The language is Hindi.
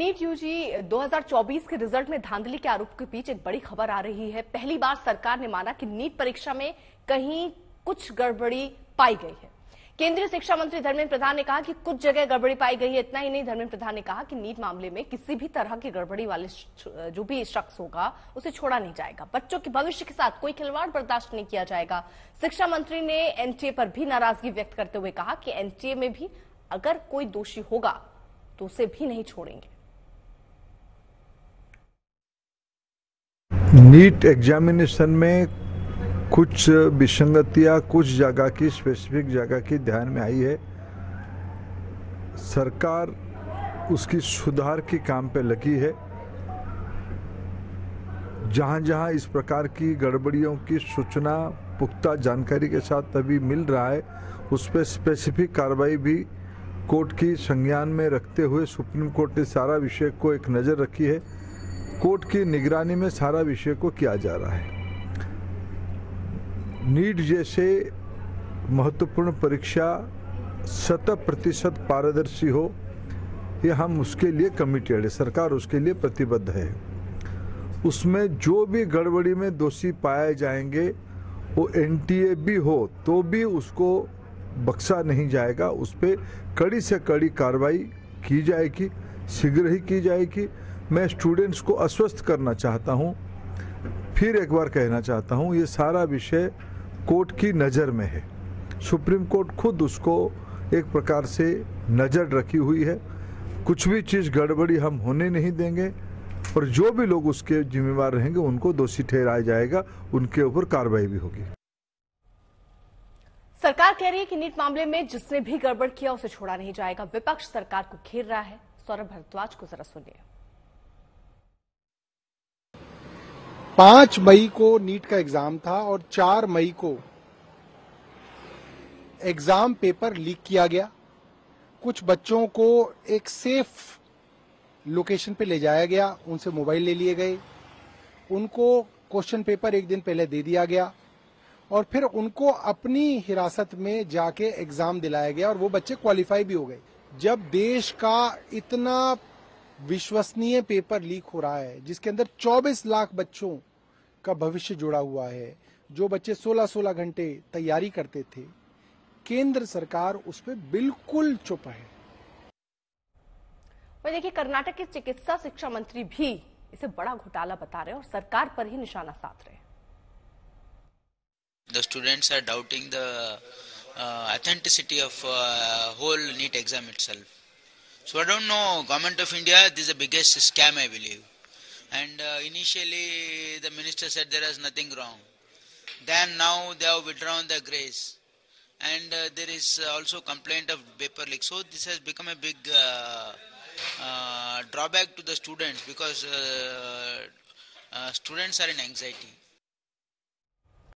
नीट यूजी 2024 के रिज़ल्ट में धांधली के आरोप के बीच एक बड़ी खबर आ रही है। पहली बार सरकार ने माना कि नीट परीक्षा में कहीं कुछ गड़बड़ी पाई गई है। केंद्रीय शिक्षा मंत्री धर्मेंद्र प्रधान ने कहा कि कुछ जगह गड़बड़ी पाई गई है, इतना ही नहीं, धर्मेंद्र प्रधान ने कहा कि नीट मामले में किसी भी तरह की गड़बड़ी वाले जो भी शख्स होगा, उसे छोड़ा नहीं जाएगा। बच्चों के भविष्य के साथ कोई खिलवाड़ बर्दाश्त नहीं किया जाएगा। शिक्षा मंत्री ने एनटीए पर भी नाराज़गी व्यक्त करते हुए कहा कि एनटीए में भी अगर कोई दोषी होगा तो उसे भी नहीं छोड़ेंगे। नीट एग्जामिनेशन में कुछ विसंगतियाँ कुछ जगह की स्पेसिफिक जगह की ध्यान में आई है। सरकार उसकी सुधार के काम पे लगी है। जहाँ जहाँ इस प्रकार की गड़बड़ियों की सूचना, पुख्ता जानकारी के साथ तभी मिल रहा है, उस पर स्पेसिफिक कार्रवाई भी कोर्ट की संज्ञान में रखते हुए सुप्रीम कोर्ट ने सारा विषय को एक नज़र रखी है। कोर्ट की निगरानी में सारा विषय को किया जा रहा है। नीट जैसे महत्वपूर्ण परीक्षा शत प्रतिशत पारदर्शी हो, ये हम उसके लिए कमिटेड है। सरकार उसके लिए प्रतिबद्ध है। उसमें जो भी गड़बड़ी में दोषी पाए जाएँगे, वो एनटीए भी हो तो भी उसको बख्शा नहीं जाएगा। उस पर कड़ी से कड़ी कार्रवाई की जाएगी, शीघ्र ही की जाएगी। मैं स्टूडेंट्स को अस्वस्थ करना चाहता हूँ। फिर एक बार कहना चाहता हूँ, ये सारा विषय कोर्ट की नज़र में है। सुप्रीम कोर्ट खुद उसको एक प्रकार से नज़र रखी हुई है। कुछ भी चीज़ गड़बड़ी हम होने नहीं देंगे और जो भी लोग उसके जिम्मेवार रहेंगे, उनको दोषी ठहराया जाएगा, उनके ऊपर कार्रवाई भी होगी। सरकार कह रही है कि नीट मामले में जिसने भी गड़बड़ किया, उसे छोड़ा नहीं जाएगा। विपक्ष सरकार को घेर रहा है। सौरभ भारद्वाज को जरा सुनिए। पाँच मई को नीट का एग्ज़ाम था और चार मई को एग्ज़ाम पेपर लीक किया गया। कुछ बच्चों को एक सेफ़ लोकेशन पे ले जाया गया, उनसे मोबाइल ले लिए गए। उनको क्वेश्चन पेपर एक दिन पहले दे दिया गया और फिर उनको अपनी हिरासत में जाके एग्ज़ाम दिलाया गया और वो बच्चे क्वालिफाई भी हो गए। जब देश का इतना विश्वसनीय पेपर लीक हो रहा है, जिसके अंदर 24 लाख बच्चों का भविष्य जुड़ा हुआ है जो बच्चे 16-16 घंटे तैयारी करते थे। केंद्र सरकार उस पर बिल्कुल चुप है। वही देखिए कर्नाटक के चिकित्सा शिक्षा मंत्री भी इसे बड़ा घोटाला बता रहे हैं और सरकार पर ही निशाना साध रहे the students are doubting the of whole NEET exam so I don't know government of India this biggest scam I believe And uh, initially the minister said there is nothing wrong. Then now they have withdrawn the grace. And uh, there is also complaint of paper leak. So this has become a big uh, uh, drawback to the students because students are in anxiety.